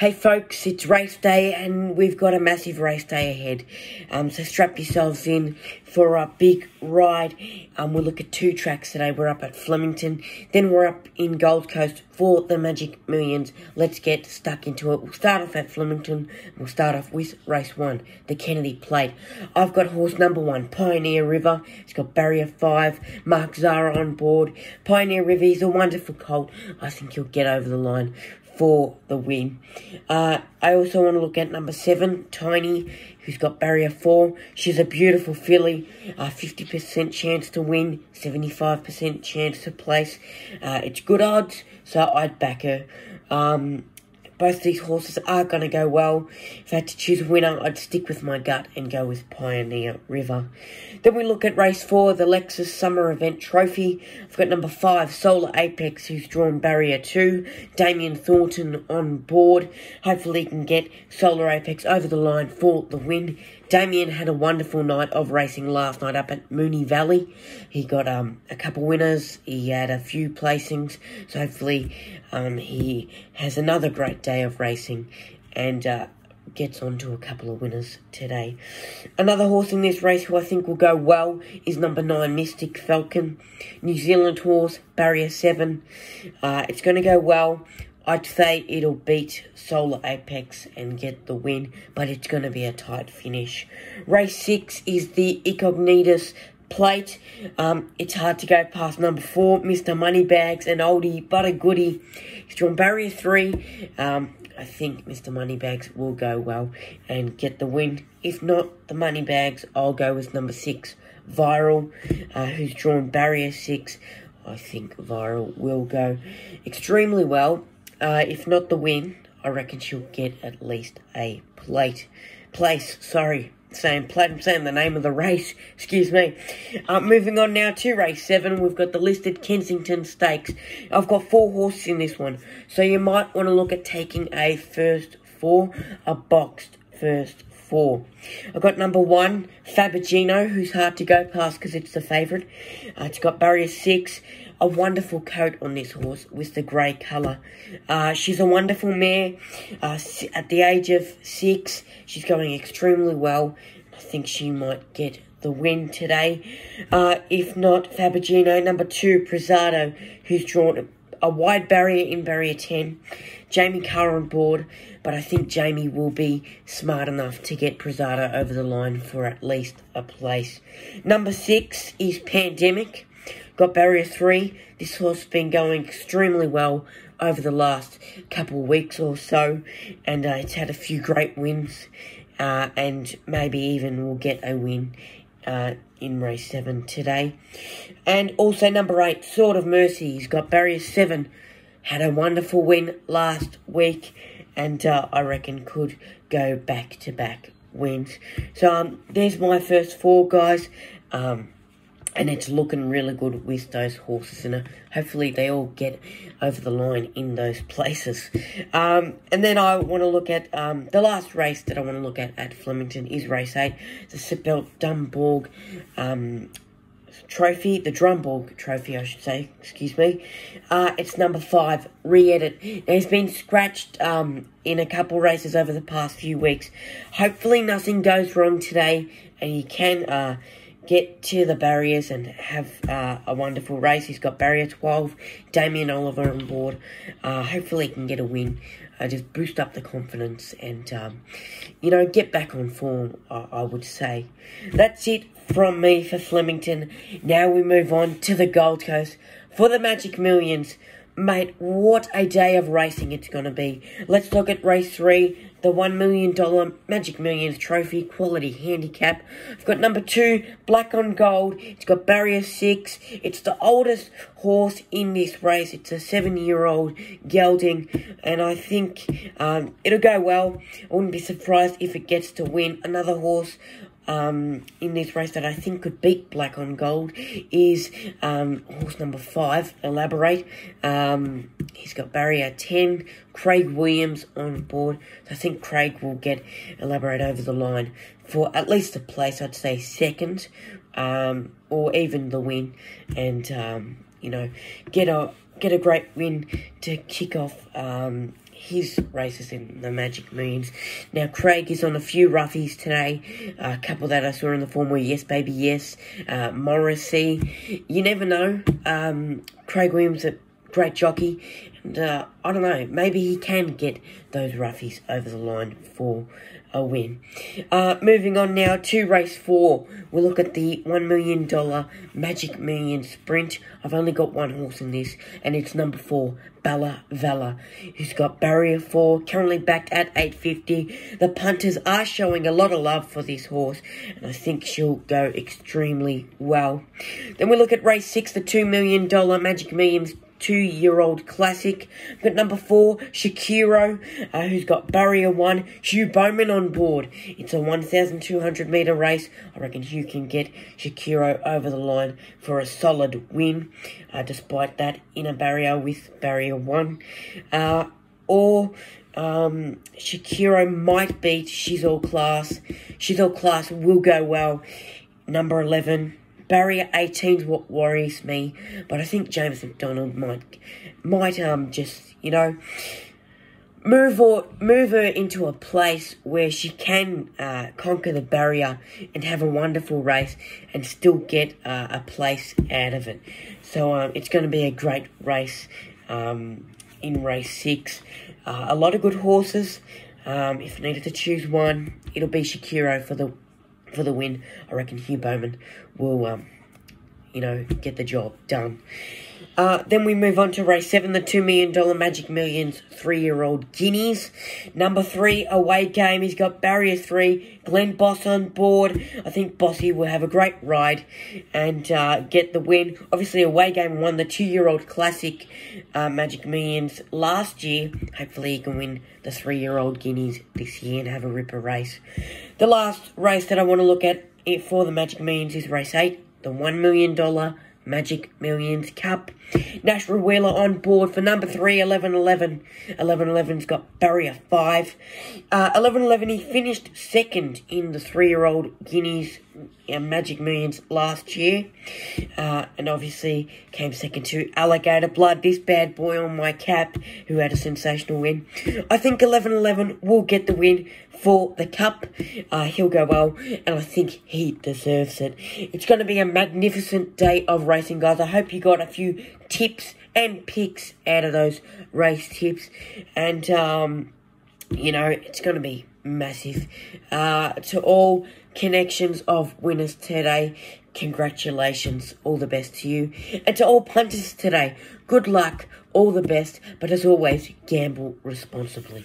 Hey folks, it's race day and we've got a massive race day ahead. Um, so strap yourselves in for a big ride. Um, we'll look at two tracks today. We're up at Flemington, then we're up in Gold Coast for the Magic Millions. Let's get stuck into it. We'll start off at Flemington. We'll start off with race one, the Kennedy Plate. I've got horse number one, Pioneer River. It's got barrier five, Mark Zahra on board. Pioneer River is a wonderful colt. I think he'll get over the line for the win. Uh, I also want to look at number seven, Tiny, who's got barrier four. She's a beautiful filly, uh, 50% chance to win, 75% chance to place. Uh, it's good odds, so I'd back her. Um, both these horses are going to go well. If I had to choose a winner, I'd stick with my gut and go with Pioneer River. Then we look at race four, the Lexus Summer Event Trophy. I've got number five, Solar Apex, who's drawn barrier two. Damian Thornton on board. Hopefully he can get Solar Apex over the line for the win. Damian had a wonderful night of racing last night up at Moonee Valley. He got um, a couple winners. He had a few placings. So hopefully um, he has another great day of racing and uh, gets on to a couple of winners today. Another horse in this race who I think will go well is number nine, Mystic Falcon. New Zealand horse, barrier seven. Uh, it's going to go well. I'd say it'll beat Solar Apex and get the win, but it's going to be a tight finish. Race 6 is the Incognitus plate. Um, it's hard to go past number 4, Mr. Moneybags, and oldie, but a goodie. He's drawn barrier 3. Um, I think Mr. Moneybags will go well and get the win. If not, the Moneybags, I'll go with number 6, Viral, uh, who's drawn barrier 6. I think Viral will go extremely well uh, if not the win, I reckon she'll get at least a plate. Place, sorry. Saying plate, saying the name of the race, excuse me. Uh, moving on now to race seven, we've got the listed Kensington Stakes. I've got four horses in this one, so you might want to look at taking a first four, a boxed first four. I've got number one, Fabergino, who's hard to go past because it's the favourite. Uh, it's got barrier six a wonderful coat on this horse with the grey colour. Uh, she's a wonderful mare. Uh, at the age of six, she's going extremely well. I think she might get the win today. Uh, if not, Fabergino. Number two, Prezado, who's drawn a wide barrier in barrier 10. Jamie Kah on board, but I think Jamie will be smart enough to get Prezado over the line for at least a place. Number six is Pandemic. Got barrier three. This horse has been going extremely well over the last couple of weeks or so, and uh, it's had a few great wins, uh, and maybe even will get a win uh, in race seven today. And also number eight, Sword of Mercy. He's got barrier seven. Had a wonderful win last week, and uh, I reckon could go back to back wins. So um, there's my first four guys. Um, and it's looking really good with those horses and hopefully they all get over the line in those places. Um, and then I want to look at um, the last race that I want to look at at Flemington is race 8 the Seppelt Dumborg um, trophy the Drumborg trophy I should say excuse me. Uh, it's number 5 re-edit. It's been scratched um, in a couple races over the past few weeks. Hopefully nothing goes wrong today and you can uh, get to the barriers and have uh, a wonderful race. He's got barrier 12, Damien Oliver on board. Uh, hopefully he can get a win. Uh, just boost up the confidence and, um, you know, get back on form, I, I would say. That's it from me for Flemington. Now we move on to the Gold Coast for the Magic Millions. Mate, what a day of racing it's going to be. Let's look at race three the $1 million Magic Millions Trophy Quality Handicap. I've got number two, Black on Gold. It's got barrier six. It's the oldest horse in this race. It's a seven-year-old gelding, and I think um, it'll go well. I wouldn't be surprised if it gets to win. Another horse um, in this race that I think could beat Black on Gold is um, horse number five, Elaborate. Um, he's got barrier 10, Craig Williams on board. So I think Craig will get Elaborate over the line for at least a place, I'd say second, um, or even the win. And, um, you know, get a, get a great win to kick off um, his races in the Magic Millions. Now, Craig is on a few roughies today. A couple that I saw in the form were Yes Baby Yes, uh, Morrissey. You never know. Um, Craig Williams, a great jockey. And uh, I don't know, maybe he can get those roughies over the line for a win. Uh, moving on now to race four. We'll look at the $1 million Magic Million Sprint. I've only got one horse in this, and it's number four, Bella Vella, who's got barrier four, currently backed at 850. The punters are showing a lot of love for this horse, and I think she'll go extremely well. Then we look at race six, the $2 million Magic Millions two-year-old classic. Got number four, Shaquero, uh, who's got barrier one, Hugh Bowman on board. It's a 1,200 metre race. I reckon Hugh can get Shaquero over the line for a solid win, uh, despite that inner barrier with barrier one. Uh, or um, Shaquero might beat She's All Class. She's All Class will go well. Number 11, Barrier 18 is what worries me, but I think James McDonald might might um just you know move or move her into a place where she can uh, conquer the barrier and have a wonderful race and still get uh, a place out of it. So um, it's going to be a great race um, in race six. Uh, a lot of good horses. Um, if needed to choose one, it'll be Shaquero for the for the win. I reckon Hugh Bowman will, um, you know, get the job done. Uh, then we move on to race seven, the $2 million Magic Millions three-year-old Guineas. Number three, away game. He's got barrier three, Glen Boss on board. I think Bossy will have a great ride and uh, get the win. Obviously, away game won the two-year-old Classic uh, Magic Millions last year. Hopefully, he can win the three-year-old Guineas this year and have a ripper race. The last race that I want to look at for the Magic Millions is race eight, the $1 million Magic Millions Cup. Nash Rawiller on board for number three, 1111. 1111's got barrier five. Uh, 1111, he finished second in the three-year-old Guineas uh, Magic Millions last year. Uh, and obviously came second to Alligator Blood, this bad boy on my cap, who had a sensational win. I think 1111 will get the win for the cup. Uh, he'll go well, and I think he deserves it. It's going to be a magnificent day of racing, guys. I hope you got a few tips and picks out of those race tips. And, um, you know, it's going to be massive. Uh, to all connections of winners today, congratulations. All the best to you. And to all punters today, good luck. All the best. But as always, gamble responsibly.